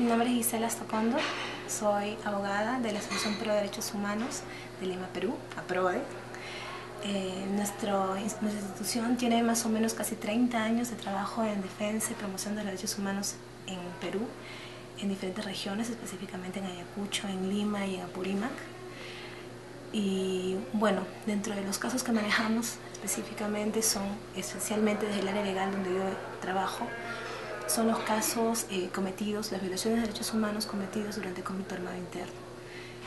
Mi nombre es Gisela Stocondo, soy abogada de la Asociación Pro Derechos Humanos de Lima, Perú, APRODE. Eh, nuestro, nuestra institución tiene más o menos casi 30 años de trabajo en defensa y promoción de los derechos humanos en Perú, en diferentes regiones, específicamente en Ayacucho, en Lima y en Apurímac. Y bueno, dentro de los casos que manejamos específicamente son, especialmente desde el área legal donde yo trabajo, son los casos eh, cometidos, las violaciones de derechos humanos cometidos durante el conflicto armado interno,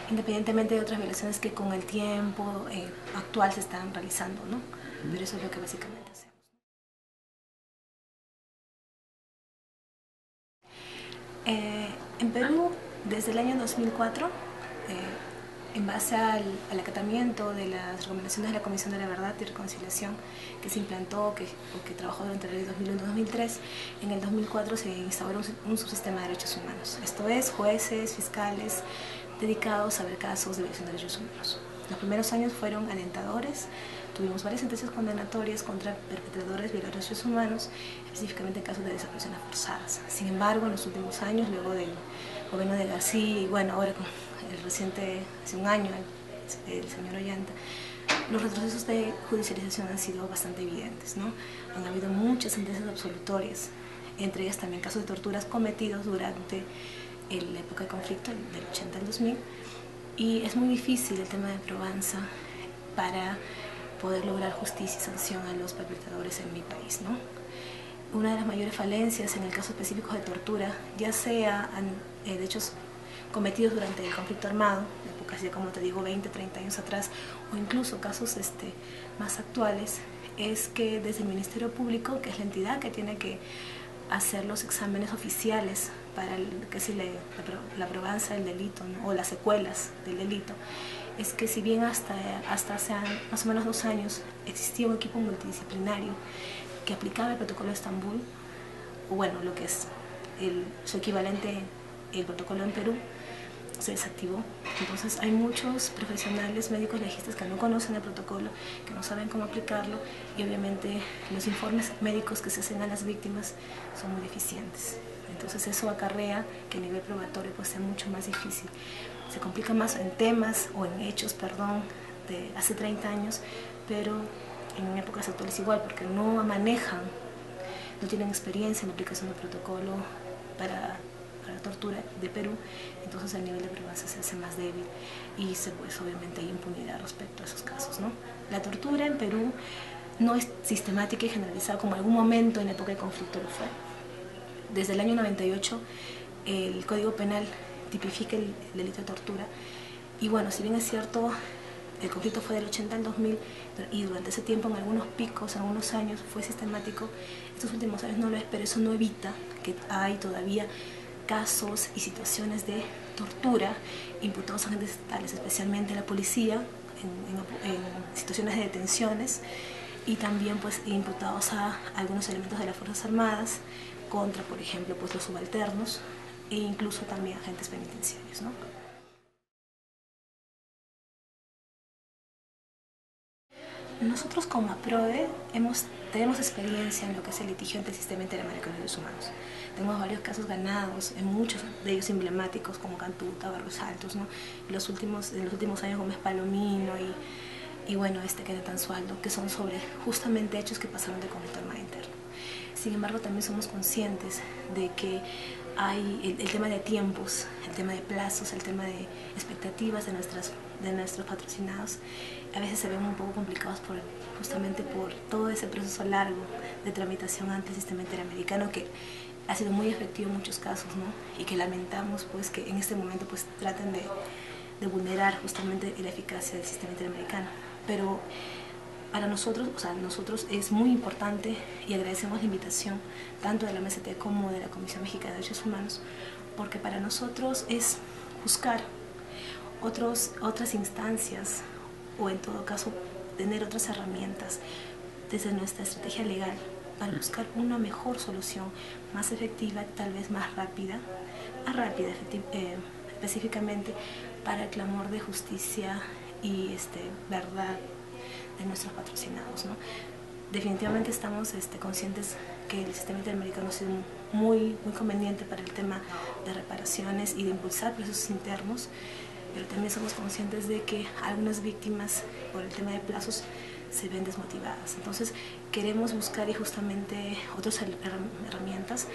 independientemente de otras violaciones que con el tiempo eh, actual se están realizando, ¿no? Pero eso es lo que básicamente hacemos. Eh, en Perú, desde el año 2004, en base al, acatamiento de las recomendaciones de la Comisión de la Verdad y Reconciliación que se implantó que, o que trabajó durante el año 2001-2003, en el 2004 se instauró un, subsistema de derechos humanos. Esto es, jueces, fiscales, dedicados a ver casos de violación de derechos humanos. Los primeros años fueron alentadores, tuvimos varias sentencias condenatorias contra perpetradores de derechos humanos, específicamente en casos de desapariciones forzadas. Sin embargo, en los últimos años, luego del gobierno de García y bueno, ahora con el reciente, hace un año, el, señor Ollanta, los retrocesos de judicialización han sido bastante evidentes. ¿no? Han habido muchas sentencias absolutorias, entre ellas también casos de torturas cometidos durante la época de conflicto, del 80 al 2000, y es muy difícil el tema de probanza para poder lograr justicia y sanción a los perpetradores en mi país. ¿no? Una de las mayores falencias en el caso específico de tortura, ya sea eh, de hechos cometidos durante el conflicto armado, épocas ya como te digo 20, 30 años atrás, o incluso casos este, más actuales, es que desde el Ministerio Público, que es la entidad que tiene que hacer los exámenes oficiales para el, que si la, la, probanza del delito o las secuelas del delito, es que si bien hasta, hasta hace más o menos dos años existía un equipo multidisciplinario que aplicaba el protocolo de Estambul, o bueno, lo que es el, su equivalente, el protocolo en Perú, se desactivó. Entonces hay muchos profesionales médicos legistas que no conocen el protocolo, que no saben cómo aplicarlo y obviamente los informes médicos que se hacen a las víctimas son muy deficientes. Entonces eso acarrea que a nivel probatorio pues sea mucho más difícil. Se complica más en temas o en hechos, perdón, de hace 30 años, pero en épocas actuales igual, porque no manejan, no tienen experiencia en la aplicación del protocolo para para la tortura de Perú, entonces el nivel de probación se hace más débil y se, pues, obviamente hay impunidad respecto a esos casos. ¿no? La tortura en Perú no es sistemática y generalizada como en algún momento en época de conflicto lo fue. Desde el año 98 el Código Penal tipifica el delito de tortura. Y bueno, si bien es cierto, el conflicto fue del 80 al 2000 y durante ese tiempo en algunos picos, en algunos años fue sistemático, estos últimos años no lo es, pero eso no evita que hay todavía casos y situaciones de tortura imputados a agentes estatales, especialmente la policía, en, situaciones de detenciones y también pues imputados a algunos elementos de las Fuerzas Armadas contra, por ejemplo, pues los subalternos e incluso también agentes penitenciarios. ¿no? Nosotros como APRODE tenemos experiencia en lo que es el litigio ante el sistema interamericano de derechos humanos. Tenemos varios casos ganados, en muchos de ellos emblemáticos como Cantuta, Barrios Altos, ¿no? los últimos, en los últimos años Gómez Palomino y, y bueno, este que de Tansualdo, que son sobre justamente hechos que pasaron de conflicto armado interno. Sin embargo, también somos conscientes de que hay el, tema de tiempos, el tema de plazos, el tema de expectativas de, nuestras, de nuestros patrocinados, a veces se ven un poco complicados por, justamente por todo ese proceso largo de tramitación ante el sistema interamericano que ha sido muy efectivo en muchos casos, ¿no? Y que lamentamos pues que en este momento pues traten de, de vulnerar justamente la eficacia del sistema interamericano. Pero para nosotros, o sea, nosotros es muy importante y agradecemos la invitación tanto de la MST como de la Comisión Mexicana de Derechos Humanos, porque para nosotros es buscar otros, otras instancias o en todo caso tener otras herramientas desde nuestra estrategia legal para buscar una mejor solución, más efectiva, tal vez más rápida, más rápida eh, específicamente para el clamor de justicia y este, verdad de nuestros patrocinados. ¿no? definitivamente estamos este, conscientes que el sistema interamericano ha sido muy, muy conveniente para el tema de reparaciones y de impulsar procesos internos, pero también somos conscientes de que algunas víctimas por el tema de plazos se ven desmotivadas. Entonces queremos buscar y justamente otras herramientas.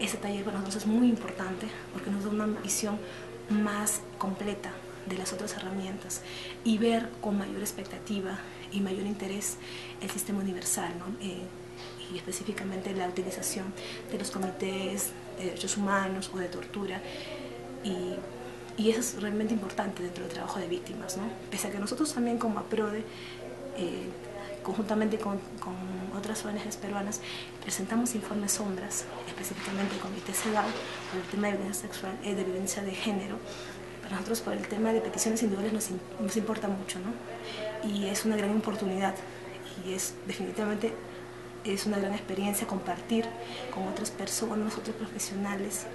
Este taller para nosotros es muy importante porque nos da una visión más completa de las otras herramientas y ver con mayor expectativa y mayor interés el sistema universal eh, y específicamente la utilización de los comités de derechos humanos o de tortura y, eso es realmente importante dentro del trabajo de víctimas, ¿no? pese a que nosotros también como APRODE eh, conjuntamente con, otras ONGs peruanas, presentamos informes sombras, específicamente el Comité CEDAW, por el tema de violencia sexual, eh, de violencia de género. Para nosotros, por el tema de peticiones individuales, nos, nos importa mucho, ¿no? Y es una gran oportunidad y es definitivamente es una gran experiencia compartir con otras personas, otros profesionales,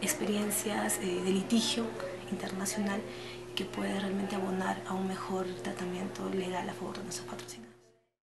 experiencias eh, de litigio internacional que puede realmente abonar a un mejor tratamiento legal a favor de nuestros patrocinadores.